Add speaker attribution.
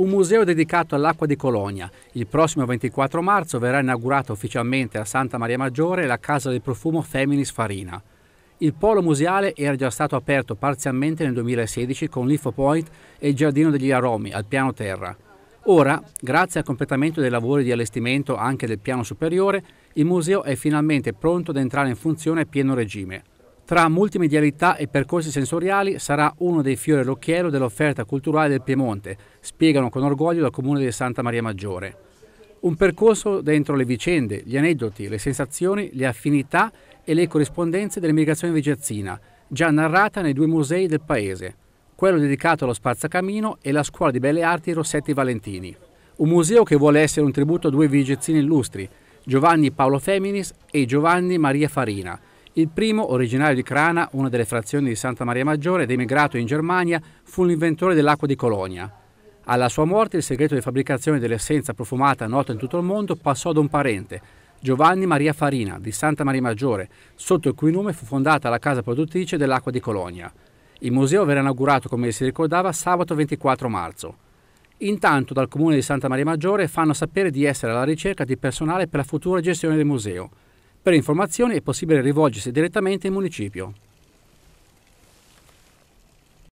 Speaker 1: un museo dedicato all'acqua di Colonia. Il prossimo 24 marzo verrà inaugurata ufficialmente a Santa Maria Maggiore la casa del profumo Feminis Farina. Il polo museale era già stato aperto parzialmente nel 2016 con l'Info Point e il Giardino degli Aromi al piano terra. Ora, grazie al completamento dei lavori di allestimento anche del piano superiore, il museo è finalmente pronto ad entrare in funzione a pieno regime. Tra multimedialità e percorsi sensoriali sarà uno dei fiori all'occhiello dell'offerta culturale del Piemonte, spiegano con orgoglio dal comune di Santa Maria Maggiore. Un percorso dentro le vicende, gli aneddoti, le sensazioni, le affinità e le corrispondenze dell'emigrazione vigezzina, già narrata nei due musei del paese, quello dedicato allo spazzacamino e la scuola di belle arti Rossetti Valentini. Un museo che vuole essere un tributo a due vigezzini illustri, Giovanni Paolo Feminis e Giovanni Maria Farina, il primo, originario di Crana, una delle frazioni di Santa Maria Maggiore ed emigrato in Germania, fu l'inventore dell'acqua di Colonia. Alla sua morte il segreto di fabbricazione dell'essenza profumata nota in tutto il mondo passò ad un parente, Giovanni Maria Farina, di Santa Maria Maggiore, sotto il cui nome fu fondata la casa produttrice dell'acqua di Colonia. Il museo verrà inaugurato, come si ricordava, sabato 24 marzo. Intanto dal comune di Santa Maria Maggiore fanno sapere di essere alla ricerca di personale per la futura gestione del museo. Per informazioni è possibile rivolgersi direttamente in municipio.